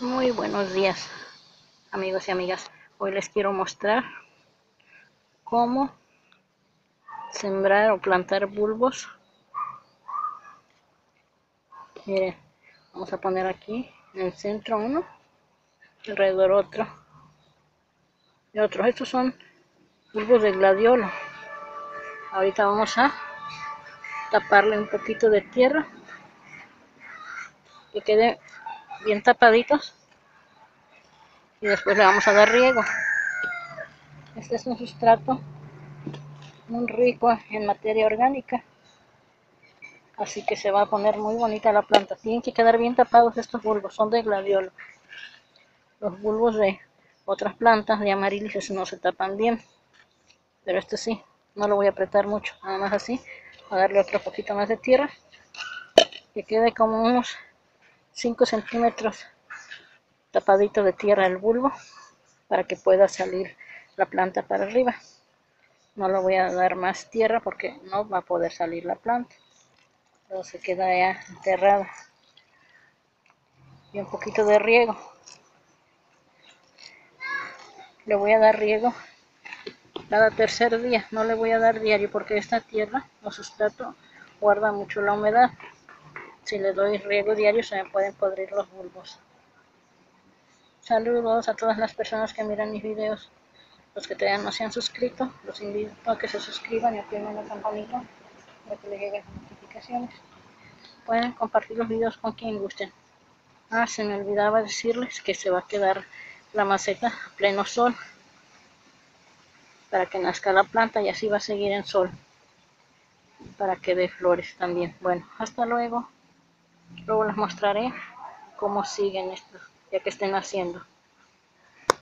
Muy buenos días amigos y amigas. Hoy les quiero mostrar cómo sembrar o plantar bulbos. Miren, vamos a poner aquí en el centro uno, alrededor otro y otro. Estos son bulbos de gladiolo. Ahorita vamos a taparle un poquito de tierra que quede bien tapaditos. Y después le vamos a dar riego. Este es un sustrato muy rico en materia orgánica. Así que se va a poner muy bonita la planta. Tienen que quedar bien tapados estos bulbos son de gladiolo los bulbos de otras plantas de amarilis no se tapan bien. Pero este sí no lo voy a apretar mucho. Nada más así a darle otro poquito más de tierra que quede como unos 5 centímetros tapadito de tierra el bulbo para que pueda salir la planta para arriba. No le voy a dar más tierra porque no va a poder salir la planta. Luego se queda ya enterrada. Y un poquito de riego. Le voy a dar riego cada tercer día. No le voy a dar diario porque esta tierra o sustrato guarda mucho la humedad si le doy riego diario se me pueden podrir los bulbos. Saludos a todas las personas que miran mis videos. Los que todavía no se han suscrito, los invito a que se suscriban y activen la campanita para que les lleguen las notificaciones. Pueden compartir los videos con quien gusten. Ah, se me olvidaba decirles que se va a quedar la maceta a pleno sol para que nazca la planta y así va a seguir en sol para que dé flores también. Bueno, hasta luego. Luego les mostraré cómo siguen estos, ya que estén haciendo.